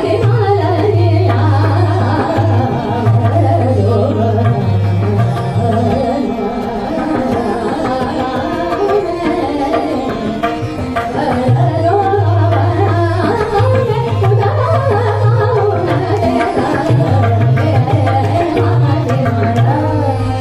谁